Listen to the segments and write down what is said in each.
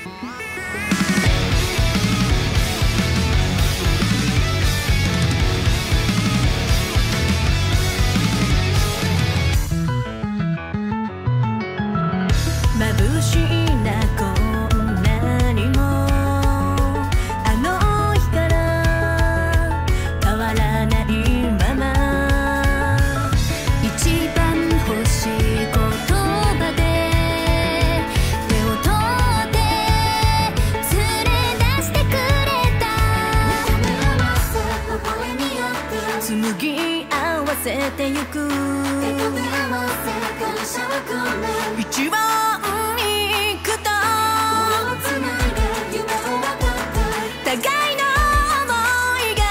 眩しい紡ぎ合わせてゆく。一番いくと。互いの想いが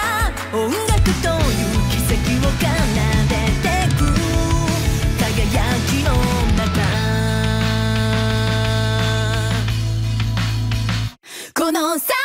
音楽という奇跡を奏でてく。輝きの中この先。